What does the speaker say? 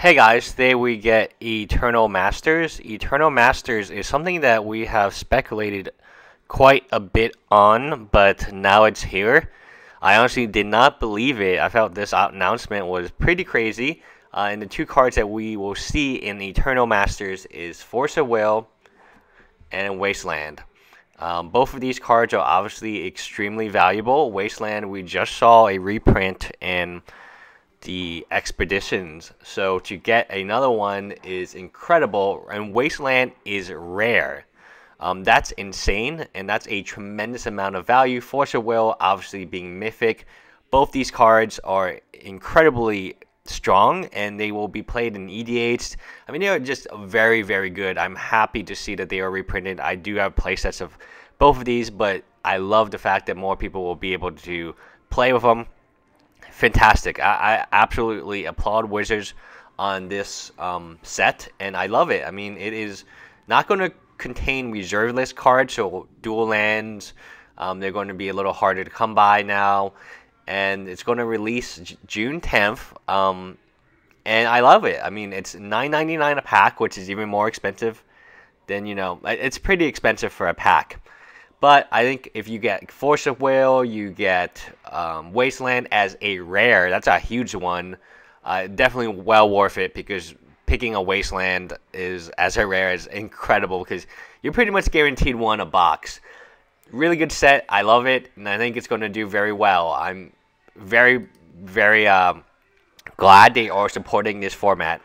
Hey guys, today we get Eternal Masters. Eternal Masters is something that we have speculated quite a bit on, but now it's here. I honestly did not believe it. I felt this announcement was pretty crazy. Uh, and the two cards that we will see in Eternal Masters is Force of Will and Wasteland. Um, both of these cards are obviously extremely valuable. Wasteland, we just saw a reprint in the expeditions. So to get another one is incredible, and Wasteland is rare. Um, that's insane, and that's a tremendous amount of value. Force of Will, obviously being mythic. Both these cards are incredibly strong, and they will be played in EDH. I mean, they are just very, very good. I'm happy to see that they are reprinted. I do have playsets of both of these, but I love the fact that more people will be able to play with them fantastic. I, I absolutely applaud Wizards on this um, set, and I love it. I mean, it is not going to contain reserve list cards, so dual lands. Um, they're going to be a little harder to come by now, and it's going to release J- June 10th. Um, and I love it. I mean, it's $9.99 a pack, which is even more expensive than you know. It's pretty expensive for a pack. But I think if you get Force of Will, you get um, Wasteland as a rare. That's a huge one. Uh, definitely well worth it because picking a Wasteland is as a rare is incredible because you're pretty much guaranteed one a box. Really good set. I love it, and I think it's going to do very well. I'm very, very um, glad they are supporting this format.